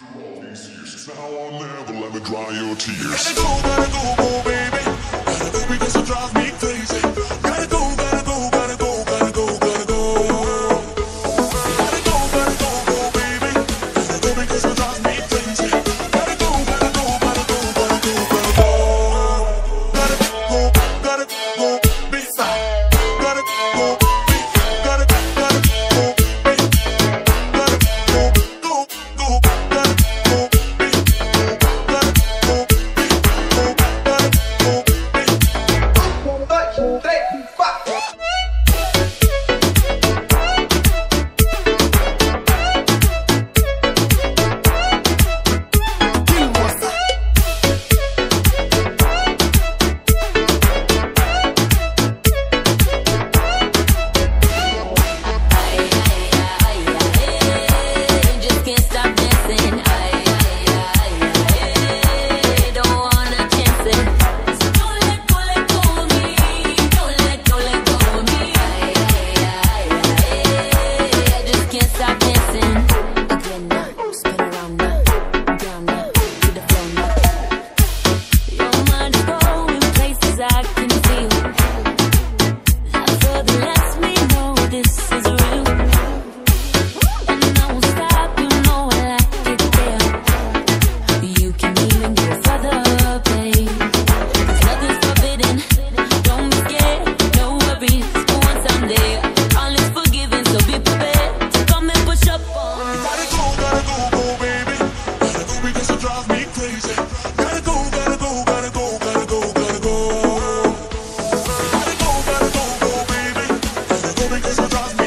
Now I'll never let me dry your tears. Go, gotta go, baby. Gotta go because across